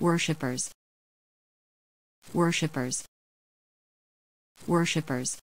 worshippers. Worshippers. Worshippers.